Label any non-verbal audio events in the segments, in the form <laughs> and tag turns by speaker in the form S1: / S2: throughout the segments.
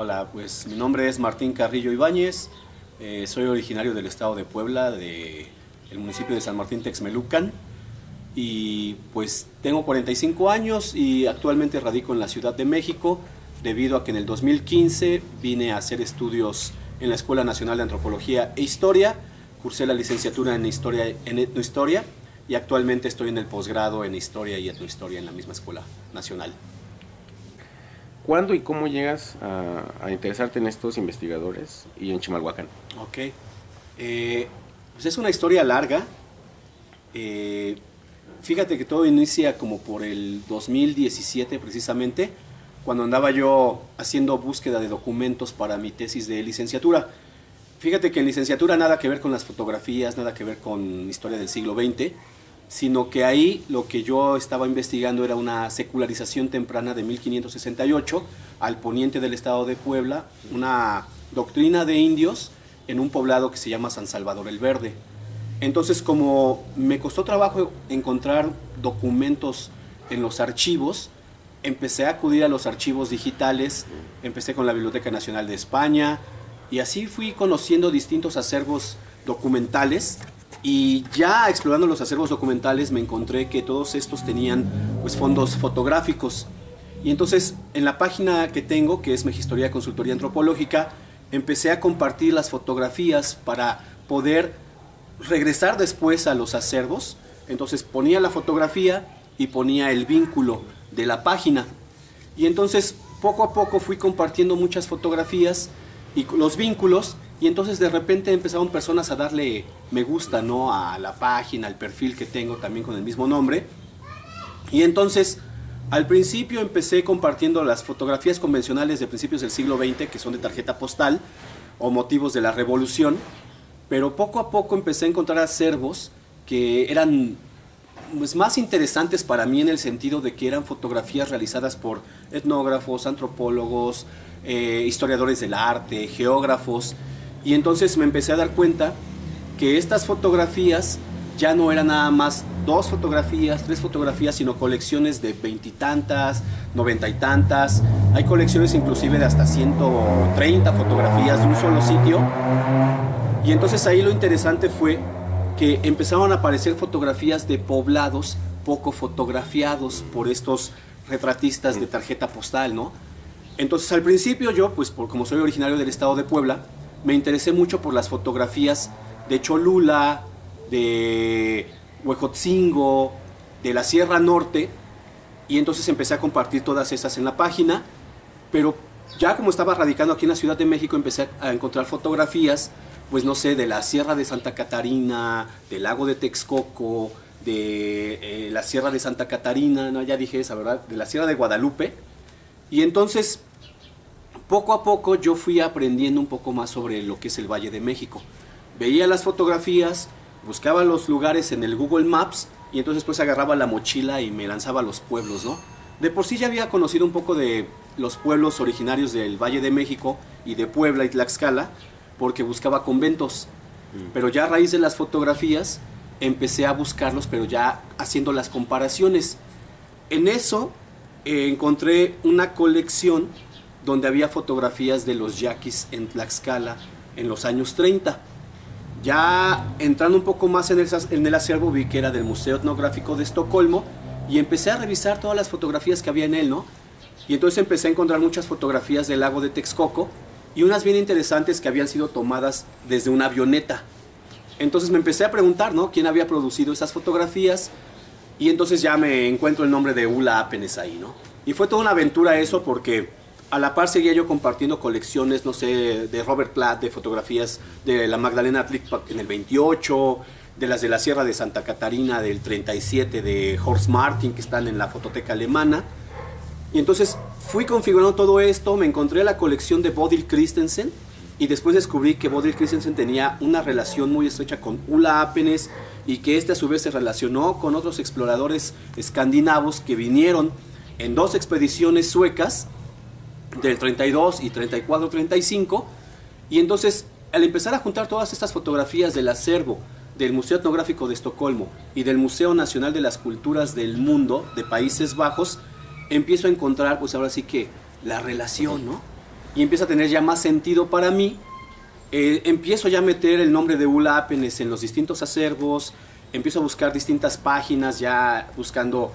S1: Hola, pues mi nombre es Martín Carrillo Ibáñez, eh, soy originario del estado de Puebla, del municipio de San Martín Texmelucan y pues tengo 45 años y actualmente radico en la Ciudad de México debido a que en el 2015 vine a hacer estudios en la Escuela Nacional de Antropología e Historia, cursé la licenciatura en Historia, en Etnohistoria y actualmente estoy en el posgrado en Historia y Etnohistoria en la misma Escuela Nacional.
S2: ¿Cuándo y cómo llegas a, interesarte en estos investigadores y en Chimalhuacán?
S1: Ok. Eh, pues es una historia larga. Eh, fíjate que todo inicia como por el 2017 precisamente, cuando andaba yo haciendo búsqueda de documentos para mi tesis de licenciatura. Fíjate que en licenciatura nada que ver con las fotografías, nada que ver con historia del siglo XX sino que ahí lo que yo estaba investigando era una secularización temprana de 1568 al poniente del estado de Puebla, una doctrina de indios en un poblado que se llama San Salvador el Verde. Entonces, como me costó trabajo encontrar documentos en los archivos, empecé a acudir a los archivos digitales, empecé con la Biblioteca Nacional de España y así fui conociendo distintos acervos documentales y ya explorando los acervos documentales me encontré que todos estos tenían pues fondos fotográficos. Y entonces en la página que tengo, que es Mejistoría Consultoría Antropológica, empecé a compartir las fotografías para poder regresar después a los acervos. Entonces ponía la fotografía y ponía el vínculo de la página. Y entonces poco a poco fui compartiendo muchas fotografías y los vínculos y entonces de repente empezaron personas a darle me gusta, ¿no? A la página, al perfil que tengo también con el mismo nombre. Y entonces, al principio empecé compartiendo las fotografías convencionales de principios del siglo XX, que son de tarjeta postal, o motivos de la revolución, pero poco a poco empecé a encontrar acervos que eran pues, más interesantes para mí en el sentido de que eran fotografías realizadas por etnógrafos, antropólogos, eh, historiadores del arte, geógrafos, y entonces me empecé a dar cuenta que estas fotografías ya no eran nada más dos fotografías, tres fotografías, sino colecciones de veintitantas, noventa y tantas. Hay colecciones inclusive de hasta 130 fotografías de un solo sitio. Y entonces ahí lo interesante fue que empezaron a aparecer fotografías de poblados poco fotografiados por estos retratistas de tarjeta postal, ¿no? Entonces al principio yo, pues como soy originario del estado de Puebla, me interesé mucho por las fotografías de Cholula, de Huejotzingo, de la Sierra Norte, y entonces empecé a compartir todas esas en la página, pero ya como estaba radicando aquí en la Ciudad de México, empecé a encontrar fotografías, pues no sé, de la Sierra de Santa Catarina, del lago de Texcoco, de eh, la Sierra de Santa Catarina, no, ya dije esa, ¿verdad? De la Sierra de Guadalupe. Y entonces poco a poco yo fui aprendiendo un poco más sobre lo que es el Valle de México. Veía las fotografías, buscaba los lugares en el Google Maps y entonces pues agarraba la mochila y me lanzaba a los pueblos, ¿no? De por sí ya había conocido un poco de los pueblos originarios del Valle de México y de Puebla y Tlaxcala porque buscaba conventos. Mm. Pero ya a raíz de las fotografías empecé a buscarlos, pero ya haciendo las comparaciones. En eso eh, encontré una colección donde había fotografías de los yaquis en Tlaxcala en los años 30. Ya entrando un poco más en el, en el acervo vi que era del Museo Etnográfico de Estocolmo y empecé a revisar todas las fotografías que había en él, ¿no? Y entonces empecé a encontrar muchas fotografías del lago de Texcoco y unas bien interesantes que habían sido tomadas desde una avioneta. Entonces me empecé a preguntar, ¿no? ¿Quién había producido esas fotografías? Y entonces ya me encuentro el nombre de Ula Apenes ahí, ¿no? Y fue toda una aventura eso porque a la par seguía yo compartiendo colecciones, no sé, de Robert Platt, de fotografías de la Magdalena Trickpack en el 28, de las de la Sierra de Santa Catarina del 37, de Horst Martin, que están en la fototeca alemana. Y entonces fui configurando todo esto, me encontré la colección de Bodil Christensen y después descubrí que Bodil Christensen tenía una relación muy estrecha con Ulla Apenes y que este a su vez se relacionó con otros exploradores escandinavos que vinieron en dos expediciones suecas del 32 y 34-35. Y entonces, al empezar a juntar todas estas fotografías del acervo del Museo Etnográfico de Estocolmo y del Museo Nacional de las Culturas del Mundo de Países Bajos, empiezo a encontrar, pues ahora sí que la relación, ¿no? y empieza a tener ya más sentido para mí, eh, empiezo ya a meter el nombre de Ula Apenes en los distintos acervos, empiezo a buscar distintas páginas ya buscando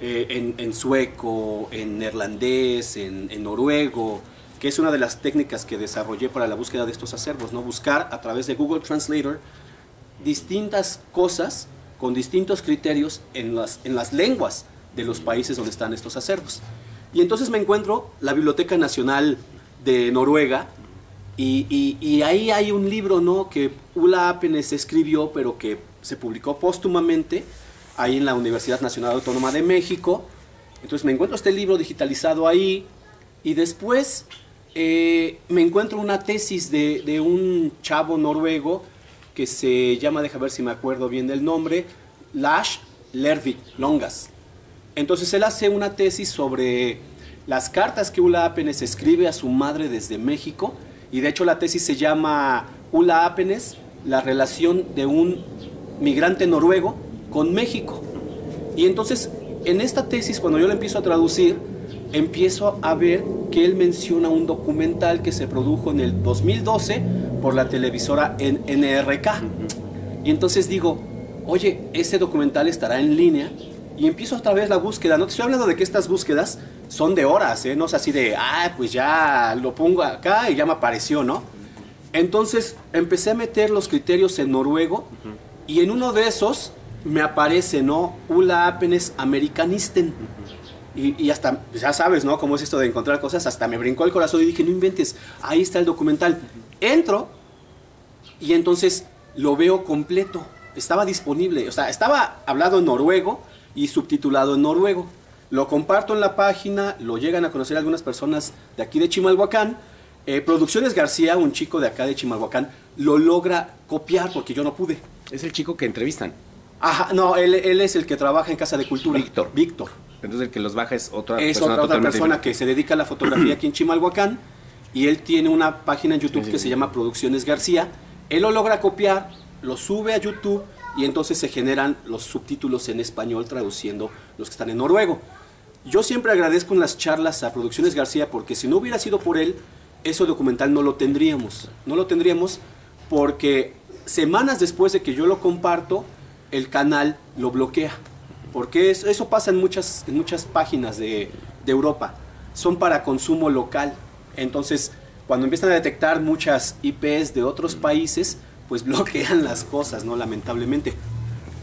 S1: eh, en, sueco, en neerlandés, en, en, noruego, que es una de las técnicas que desarrollé para la búsqueda de estos acervos, ¿no? buscar a través de Google Translator distintas cosas con distintos criterios en las, en las lenguas de los países donde están estos acervos. Y entonces me encuentro la Biblioteca Nacional de Noruega, y, ahí hay un libro ¿no? que Ula Apenes escribió, pero que se publicó póstumamente ahí en la Universidad Nacional Autónoma de México. Entonces me encuentro este libro digitalizado ahí y después eh, me encuentro una tesis de, de, un chavo noruego que se llama, deja ver si me acuerdo bien del nombre, Lars Lervik Longas. Entonces él hace una tesis sobre las cartas que Ula Apenes escribe a su madre desde México y de hecho la tesis se llama Ula Apenes, la relación de un migrante noruego con México. Y entonces en esta tesis cuando yo la empiezo a traducir, empiezo a ver que él menciona un documental que se produjo en el 2012 por la televisora NRK. Y entonces digo, oye, ese documental estará en línea y empiezo otra vez la búsqueda. No te estoy hablando de que estas búsquedas son de horas, ¿eh? no es así de, ah, pues ya lo pongo acá y ya me apareció, ¿no? Entonces empecé a meter los criterios en noruego y en uno de esos me aparece, ¿no? Ula Apenes Americanisten. y, hasta, pues ya sabes, ¿no? Cómo es esto de encontrar cosas, hasta me brincó el corazón y dije, no inventes, ahí está el documental. Entro y entonces lo veo completo, estaba disponible, o sea, estaba hablado en noruego y subtitulado en noruego. Lo comparto en la página, lo llegan a conocer algunas personas de aquí de Chimalhuacán. Eh, Producciones García, un chico de acá de Chimalhuacán, lo logra copiar porque yo no pude.
S2: Es el chico que entrevistan.
S1: Ajá, no, él, es el que trabaja en Casa de Cultura.
S2: Víctor.
S1: Víctor.
S2: Entonces el que los baja es otra
S1: es persona. otra, persona que se dedica a la fotografía aquí en Chimalhuacán y él tiene una página en YouTube que se llama Producciones García. Él lo logra copiar, lo sube a YouTube y entonces se generan los subtítulos en español traduciendo los que están en noruego. Yo siempre agradezco en las charlas a Producciones García porque si no hubiera sido por él, ese documental no lo tendríamos. No lo tendríamos porque semanas después de que yo lo comparto, el canal lo bloquea. Porque eso, pasa en muchas, en muchas páginas de, de Europa. Son para consumo local. Entonces, cuando empiezan a detectar muchas IPs de otros países, pues <laughs> bloquean las cosas, ¿no? Lamentablemente.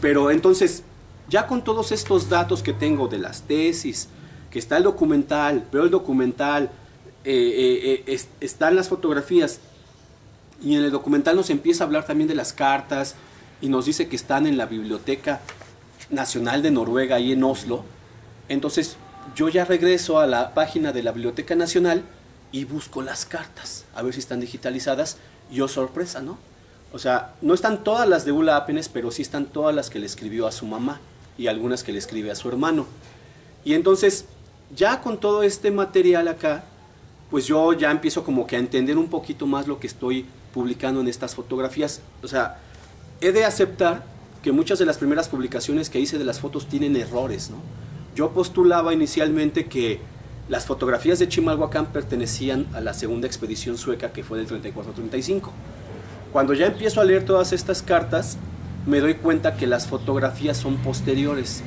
S1: Pero entonces, ya con todos estos datos que tengo de las tesis, que está el documental, veo el documental, eh, eh, eh, están las fotografías, y en el documental nos empieza a hablar también de las cartas, y nos dice que están en la Biblioteca Nacional de Noruega, ahí en Oslo. Entonces, yo ya regreso a la página de la Biblioteca Nacional y busco las cartas, a ver si están digitalizadas. Yo sorpresa, ¿no? O sea, no están todas las de Ula Apenes, pero sí están todas las que le escribió a su mamá y algunas que le escribe a su hermano. Y entonces, ya con todo este material acá, pues yo ya empiezo como que a entender un poquito más lo que estoy publicando en estas fotografías. O sea, he de aceptar que muchas de las primeras publicaciones que hice de las fotos tienen errores, ¿no? Yo postulaba inicialmente que las fotografías de Chimalhuacán pertenecían a la segunda expedición sueca que fue del 34-35. Cuando ya empiezo a leer todas estas cartas, me doy cuenta que las fotografías son posteriores.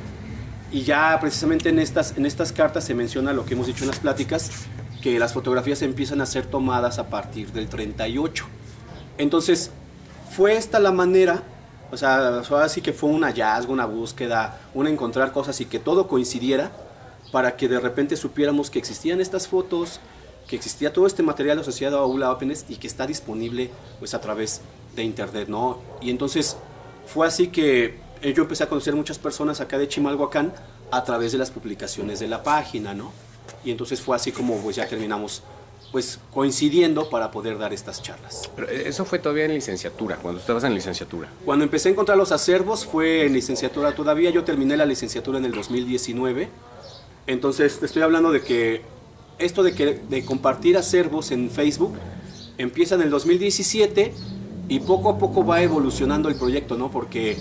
S1: Y ya precisamente en estas, en estas cartas se menciona lo que hemos dicho en las pláticas, que las fotografías empiezan a ser tomadas a partir del 38. Entonces, fue esta la manera, o sea, así que fue un hallazgo, una búsqueda, un encontrar cosas y que todo coincidiera para que de repente supiéramos que existían estas fotos, que existía todo este material asociado a ULA Openness y que está disponible pues a través de internet, ¿no? Y entonces fue así que eh, yo empecé a conocer muchas personas acá de Chimalhuacán a través de las publicaciones de la página, ¿no? Y entonces fue así como pues ya terminamos pues coincidiendo para poder dar estas charlas.
S2: Pero eh, eso fue todavía en licenciatura, cuando estabas en licenciatura.
S1: Cuando empecé a encontrar los acervos fue en licenciatura todavía, yo terminé la licenciatura en el 2019. Entonces, te estoy hablando de que esto de, que, de compartir acervos en Facebook empieza en el 2017 y poco a poco va evolucionando el proyecto, ¿no? Porque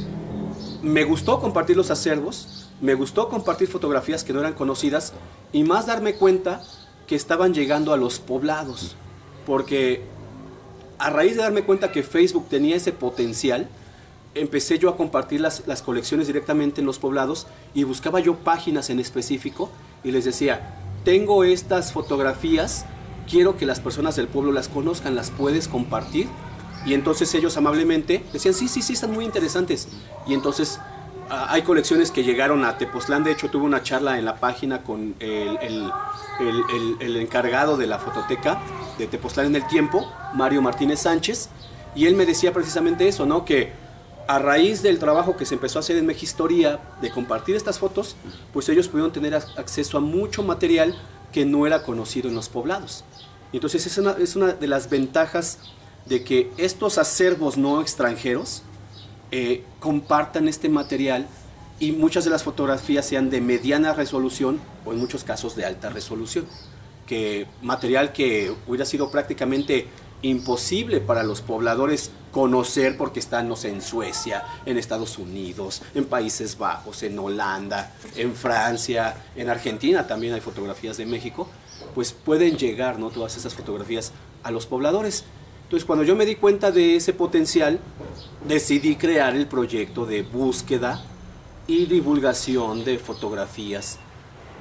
S1: me gustó compartir los acervos, me gustó compartir fotografías que no eran conocidas y más darme cuenta que estaban llegando a los poblados. porque a raíz de darme cuenta que Facebook tenía ese potencial, empecé yo a compartir las, las, colecciones directamente en los poblados y buscaba yo páginas en específico y les decía, tengo estas fotografías, quiero que las personas del pueblo las conozcan, las puedes compartir. Y entonces ellos amablemente decían, sí, sí, sí, están muy interesantes. Y entonces hay colecciones que llegaron a Tepoztlán, de hecho tuve una charla en la página con el, encargado de la fototeca de Tepoztlán en el tiempo, Mario Martínez Sánchez, y él me decía precisamente eso, ¿no? Que a raíz del trabajo que se empezó a hacer en Mejistoría, de compartir estas fotos, pues ellos pudieron tener acceso a mucho material que no era conocido en los poblados. Entonces es una de las ventajas de que estos acervos no extranjeros eh, compartan este material y muchas de las fotografías sean de mediana resolución o en muchos casos de alta resolución. Que material que hubiera sido prácticamente imposible para los pobladores conocer porque están, no sé, en Suecia, en Estados Unidos, en Países Bajos, en Holanda, en Francia, en Argentina también hay fotografías de México, pues pueden llegar, ¿no? Todas esas fotografías a los pobladores. Entonces, cuando yo me di cuenta de ese potencial, decidí crear el proyecto de búsqueda y divulgación de fotografías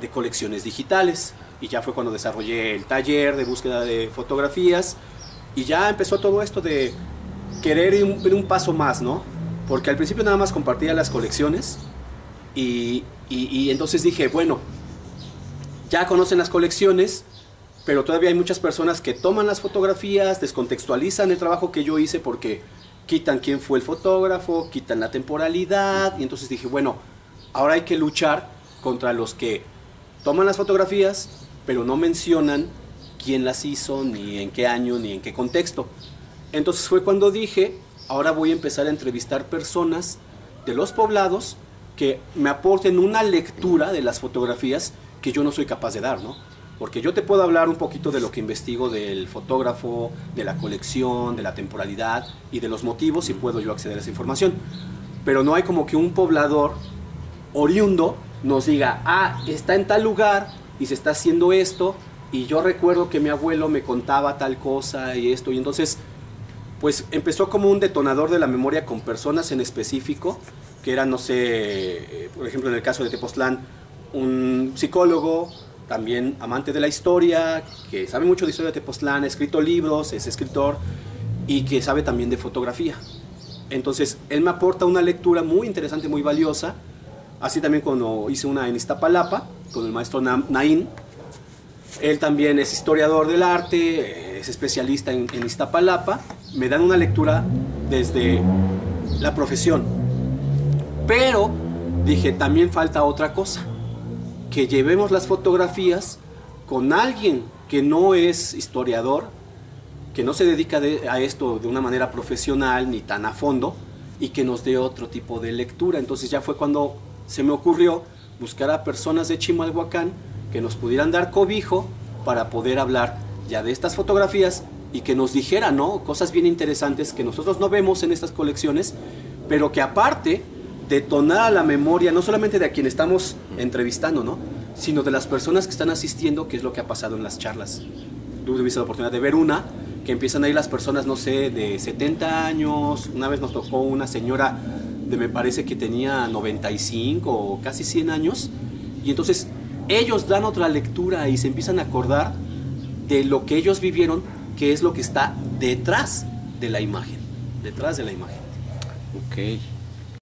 S1: de colecciones digitales. Y ya fue cuando desarrollé el taller de búsqueda de fotografías, y ya empezó todo esto de querer ir un, paso más, ¿no? Porque al principio nada más compartía las colecciones y, y, entonces dije, bueno, ya conocen las colecciones, pero todavía hay muchas personas que toman las fotografías, descontextualizan el trabajo que yo hice porque quitan quién fue el fotógrafo, quitan la temporalidad, y entonces dije, bueno, ahora hay que luchar contra los que toman las fotografías, pero no mencionan quién las hizo, ni en qué año, ni en qué contexto. Entonces fue cuando dije, ahora voy a empezar a entrevistar personas de los poblados que me aporten una lectura de las fotografías que yo no soy capaz de dar, ¿no? Porque yo te puedo hablar un poquito de lo que investigo del fotógrafo, de la colección, de la temporalidad y de los motivos y puedo yo acceder a esa información. Pero no hay como que un poblador oriundo nos diga, ah, está en tal lugar y se está haciendo esto y yo recuerdo que mi abuelo me contaba tal cosa y esto, y entonces, pues empezó como un detonador de la memoria con personas en específico, que eran, no sé, eh, por ejemplo, en el caso de Tepoztlán, un psicólogo, también amante de la historia, que sabe mucho de historia de Tepoztlán, ha escrito libros, es escritor y que sabe también de fotografía. Entonces, él me aporta una lectura muy interesante, muy valiosa. Así también cuando hice una en Iztapalapa, con el maestro Naín, él también es historiador del arte, es especialista en, Iztapalapa. Me dan una lectura desde la profesión. Pero dije, también falta otra cosa. Que llevemos las fotografías con alguien que no es historiador, que no se dedica a esto de una manera profesional ni tan a fondo y que nos dé otro tipo de lectura. Entonces ya fue cuando se me ocurrió buscar a personas de Chimalhuacán que nos pudieran dar cobijo para poder hablar ya de estas fotografías y que nos dijeran, ¿no? Cosas bien interesantes que nosotros no vemos en estas colecciones, pero que aparte detonar a la memoria no solamente de a quien estamos entrevistando, ¿no? Sino de las personas que están asistiendo, que es lo que ha pasado en las charlas. Tuviste la oportunidad de ver una, que empiezan ahí las personas, no sé, de 70 años, una vez nos tocó una señora de me parece que tenía 95 o casi 100 años, y entonces ellos dan otra lectura y se empiezan a acordar de lo que ellos vivieron, que es lo que está detrás de la imagen, detrás de la imagen.
S2: Ok.